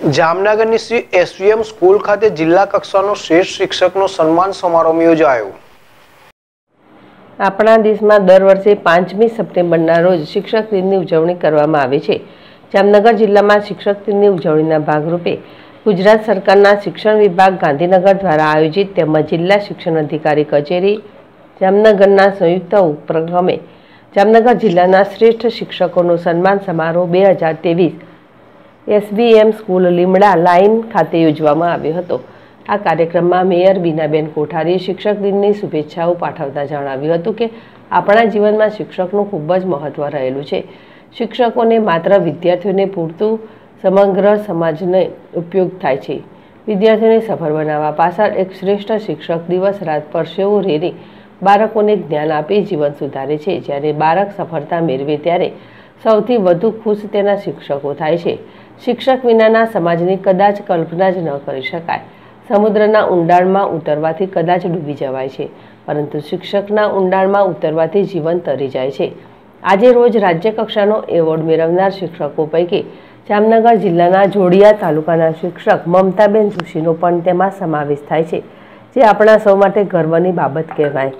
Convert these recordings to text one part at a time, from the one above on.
જામનગરની Shri SVM school ખાતે જિલ્લા કક્ષાનો શ્રેષ્ઠ શિક્ષકનો સન્માન સમારોહ યોજાયો. આપણા દેશમાં દર વર્ષે પાંચમી સપ્ટેમ્બરના રોજ શિક્ષક દિનની ઉજવણી કરવામાં આવે છે. જામનગર જિલ્લામાં શિક્ષક દિનની ઉજવણીના ભાગરૂપે ગુજરાત સરકારના શિક્ષણ વિભાગ ગાંધીનગર દ્વારા આયોજિત તેમજ જિલ્લા શિક્ષણ અધિકારી કચેરી જામનગરના સંયુક્ત ઉપક્રમે જામનગર જિલ્લાના શ્રેષ્ઠ શિક્ષકોનો સન્માન સમારોહ બે હજાર ત્રેવીસ એસબીએમ સ્કૂલ લીમડા લાઇન ખાતે યોજવામાં આવ્યો હતો. આ કાર્યક્રમમાં મેયર બીનાબેન કોઠારીએ શિક્ષક દિનની શુભેચ્છાઓ પાઠવતા જણાવ્યું હતું કે આપણા જીવનમાં શિક્ષકનું ખૂબ જ મહત્વ રહેલું છે. શિક્ષકોને માત્ર વિદ્યાર્થીઓને પૂરતું સમગ્ર સમાજને ઉપયોગ થાય છે. વિદ્યાર્થીઓને સફળ બનાવવા પાછળ એક શ્રેષ્ઠ શિક્ષક દિવસ રાત પરસેવો રેરી બાળકોને જ્ઞાન આપી જીવન સુધારે છે. જ્યારે બાળક સફળતા મેળવે ત્યારે સૌથી વધુ ખુશ તેના શિક્ષકો થાય છે. શિક્ષક વિનાના સમાજની કદાચ કલ્પના જ ન કરી શકાય. સમુદ્રના ઊંડાણમાં ઉતરવાથી કદાચ ડૂબી જવાય છે, પરંતુ શિક્ષકના ઊંડાણમાં ઉતરવાથી જીવન તરી જાય છે. આજે રોજ રાજ્ય કક્ષાનો એવોર્ડ મેળવનાર શિક્ષકો પૈકી જામનગર જિલ્લાના જોડિયા તાલુકાના શિક્ષક મમતાબેન જોશીનો પણ તેમાં સમાવેશ થાય છે, જે આપણા સૌ માટે ગર્વની બાબત કહેવાય.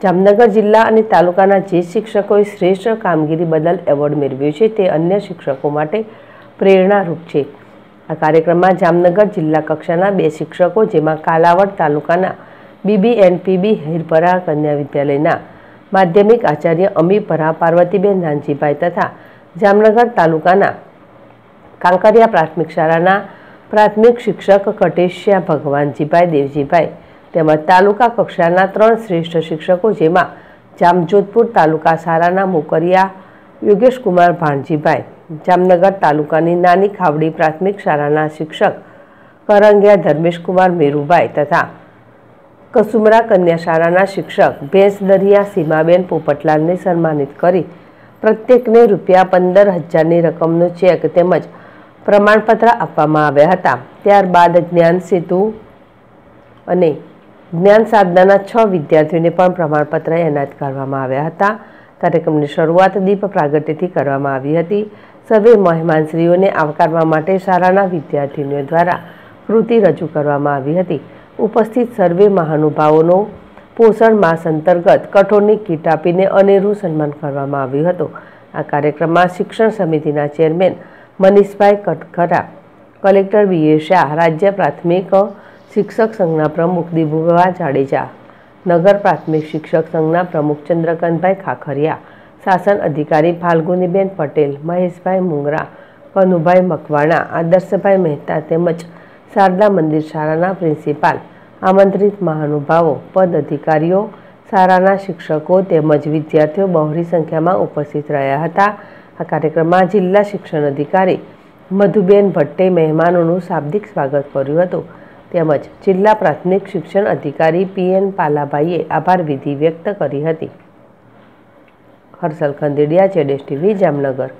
જામનગર જિલ્લા અને તાલુકાના જે શિક્ષકોએ શ્રેષ્ઠ કામગીરી બદલ એવોર્ડ મેળવ્યો છે, તે અન્ય શિક્ષકો માટે પ્રેરણારૂપ છે. આ કાર્યક્રમમાં જામનગર જિલ્લા કક્ષાના બે શિક્ષકો, જેમાં કાલાવડ તાલુકાના બીબીએનપીબી હિરપરા કન્યા વિદ્યાલયના માધ્યમિક આચાર્ય અમીપરા પાર્વતીબેન નાનજીભાઈ તથા જામનગર તાલુકાના કાંકરિયા પ્રાથમિક શાળાના પ્રાથમિક શિક્ષક કટેશિયા ભગવાનજીભાઈ દેવજીભાઈ તેમજ તાલુકા કક્ષાના ત્રણ શ્રેષ્ઠ શિક્ષકો, જેમાં જામજોધપુર તાલુકા શાળાના મોકરિયા યોગેશકુમાર ભાણજીભાઈ જામનગર તાલુકાની નાની ખાવડી પ્રાથમિક શાળાના શિક્ષક કરંગિયા ધર્મેશકુમાર મેરુભાઈ તથા કસુમરા કન્યા શાળાના શિક્ષક ભેંસ દરિયા સીમાબેન પોપટલાલને સન્માનિત કરી પ્રત્યેકને રૂપિયા પંદર હજારની રકમનો ચેક તેમજ પ્રમાણપત્ર આપવામાં આવ્યા હતા. ત્યારબાદ જ્ઞાન સેતુ અને જ્ઞાન સાધનાના છ વિદ્યાર્થીઓને પણ પ્રમાણપત્ર એનાયત કરવામાં આવ્યા હતા. કાર્યક્રમની શરૂઆત દીપ પ્રાગટ્યથી કરવામાં આવી હતી. સર્વે મહેમાનશ્રીઓને આવકારવા માટે શાળાના વિદ્યાર્થીનીઓ દ્વારા કૃતિ રજૂ કરવામાં આવી હતી. ઉપસ્થિત સર્વે મહાનુભાવોનો પોષણ માસ અંતર્ગત કઠોળની કીટ આપીને અનેરું સન્માન કરવામાં આવ્યું હતું. આ કાર્યક્રમમાં શિક્ષણ સમિતિના ચેરમેન મનીષભાઈ કટખરા, કલેક્ટર બી શાહ, રાજ્ય પ્રાથમિક શિક્ષક સંઘના પ્રમુખ દિભુભા જાડેજા, નગર પ્રાથમિક શિક્ષક સંઘના પ્રમુખ ચંદ્રકાંતભાઈ ખાખરિયા શાસન અધિકારી ફાલ્ગુનીબેન પટેલ, મહેશભાઈ મુંગરા, કનુભાઈ મકવાણા, આદર્શભાઈ મહેતા તેમજ શારદા મંદિર શાળાના પ્રિન્સિપાલ, આમંત્રિત મહાનુભાવો, પદ અધિકારીઓ, શાળાના શિક્ષકો તેમજ વિદ્યાર્થીઓ બહોળી સંખ્યામાં ઉપસ્થિત રહ્યા હતા. આ કાર્યક્રમમાં જિલ્લા શિક્ષણ અધિકારી મધુબેન ભટ્ટે મહેમાનોનું શાબ્દિક સ્વાગત કર્યું હતું. તેમજ જિલ્લા પ્રાથમિક શિક્ષણ અધિકારી પીએન પાલાભાઈએ આભાર વિધિ વ્યક્ત કરી હતી. હર્ષલ ખંદેડિયા જેડેશ ટીવી જામનગર.